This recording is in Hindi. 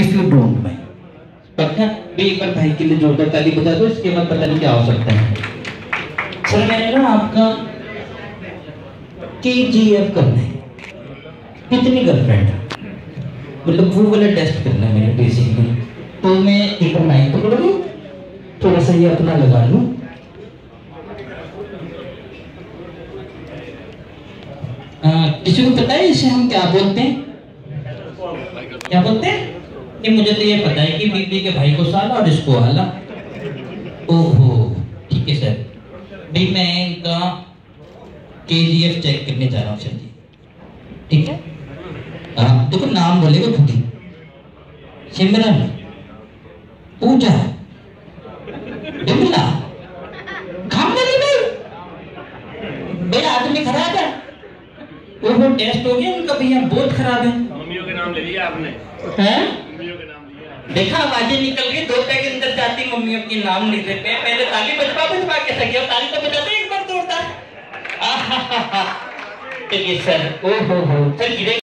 इफ़ यू डोंट माइंड पक्का भी एक बार भाई के लिए जोरदार ताली बजा दो, इसके बाद पता नहीं क्या हो सकता है। सर, मैंने ना आपका के जी एफ़ करना है। कितनी गर्लफ्रेंड मतलब वो वाला टेस्ट करना है मैंने बेसिकली तो मैं एक बार नाइन पकड़ लूँ? थोड़ा सा ये अपना लगा लूँ। किसी को पता है इसे हम क्या बोलते हैं? क्या बोलते हैं? नहीं मुझे तो ये पता है कि बीबी के भाई को साला और इसको आला ओहो, ठीक है सर। भाई, मैं इनका के चेक करने जा रहा हूँ ठीक है? हाँ देखो, नाम बोलेगा खुद ही। सिमरन पूजा। बिमला। आदमी खराब है। वो टेस्ट हो गया उनका, भैया, बहुत खराब है। के नाम ले लिया आपने। हैं? देखा आवाज़ें निकल गई दो पैक अंदर जाती मम्मियों के नाम लिख देते हैं पहले ताली बजवा बजवा के सके और ताली तो बजाते एक बार तोड़ता चलिए सर ओ हो हो सर गिरे।